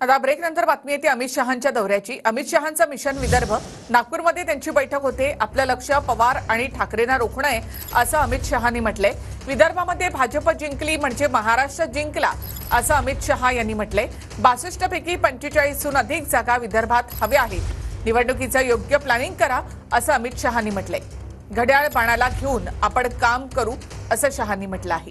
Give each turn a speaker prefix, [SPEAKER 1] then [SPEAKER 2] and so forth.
[SPEAKER 1] आता ब्रेक नंतर बातमी येते अमित शहांच्या दौऱ्याची. अमित शहांचं मिशन विदर्भ. नागपूरमध्ये त्यांची बैठक होते. आपलं लक्ष पवार आणि ठाकरेंना रोखणं आहे असं अमित शहानी म्हटलंय. विदर्भामध्ये भाजप जिंकली म्हणजे महाराष्ट्र जिंकला असं अमित शहा यांनी म्हटलंय. बासष्ट पैकी पंचेचाळीसहून अधिक जागा विदर्भात हव्या आहेत. निवडणुकीचं योग्य प्लॅनिंग करा असं अमित शहानी म्हटलंय. घड्याळ बाणाला घेऊन आपण काम करू असं शहानी म्हटलं आहे.